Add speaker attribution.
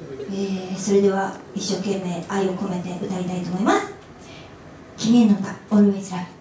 Speaker 1: えー、それでは一生懸命愛を込めて歌いたいと思います。君への歌 Always Love